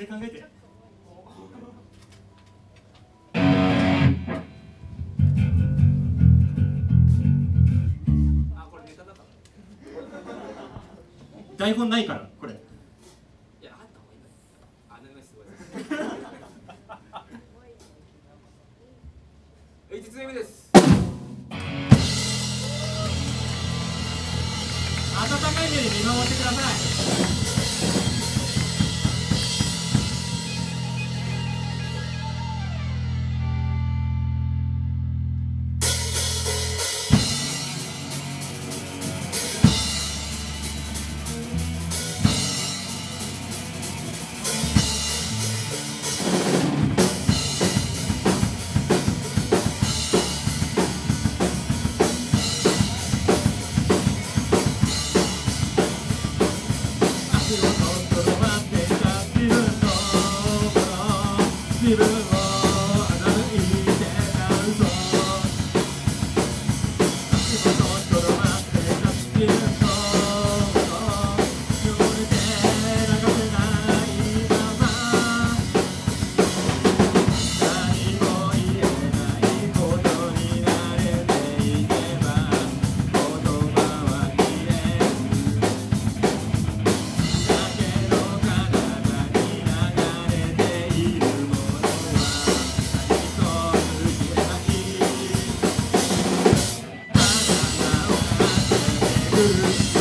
で考えて。台本ないからこれ。いやあった方がいいんだあすごいです。目です。温かい目で見守ってください。good.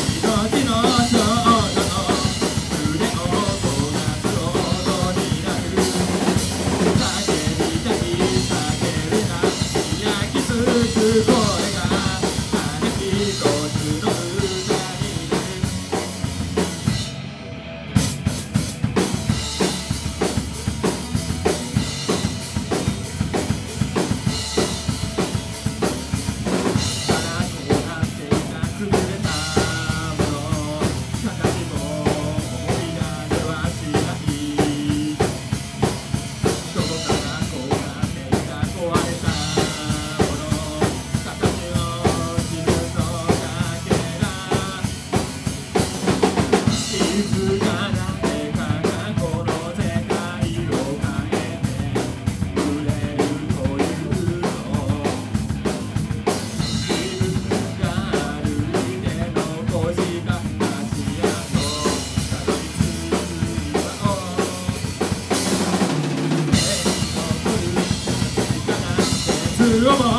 görüyor ama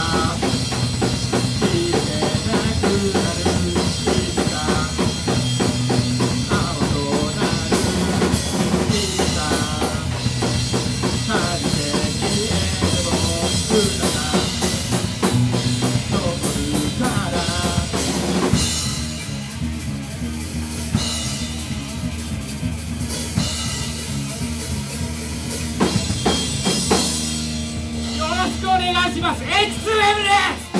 願いします。H2M です。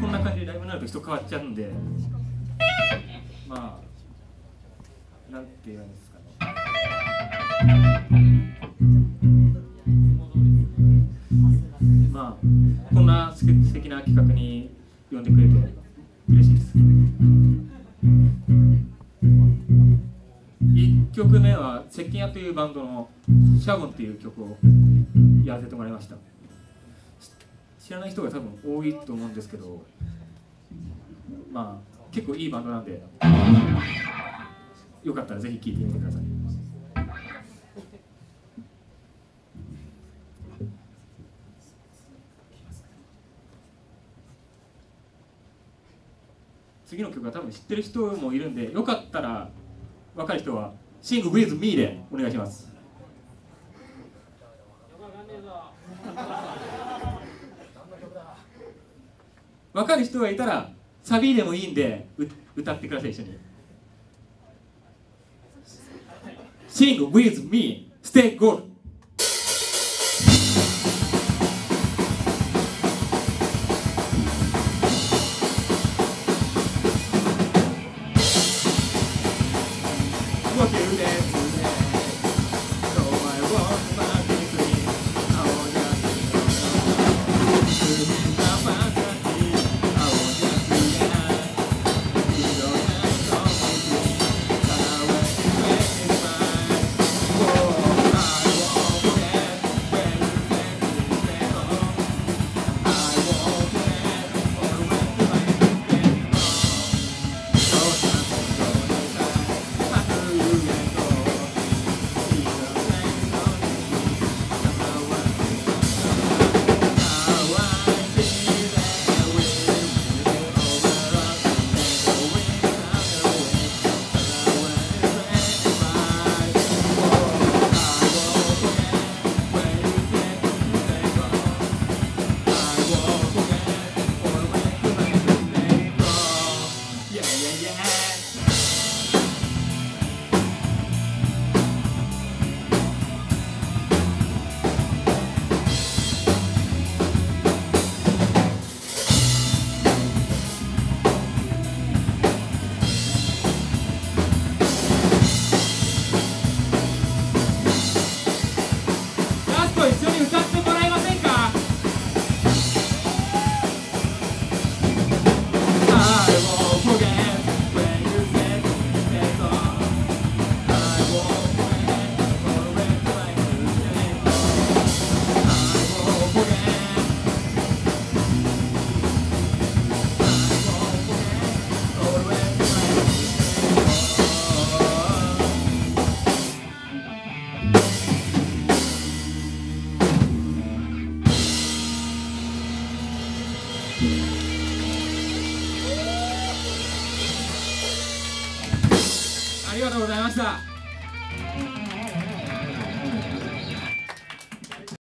こんな感じでライブになると人変わっちゃうんでまあなんていうんですかね。ってくれて嬉しいです。1曲目は石鹸屋というバンドの「シャゴン」っていう曲をやらせてもらいました。知らない人が多分多いと思うんですけどまあ結構いいバンドなんで。よかったらぜひ聴いてみてください。次の曲は多分知ってる人もいるんでよかったら若い人は「Sing with me」でお願いします。分かる人がいたらサビでもいいんで歌ってください一緒に。Sing with me Stay good. Awesome. とうございました。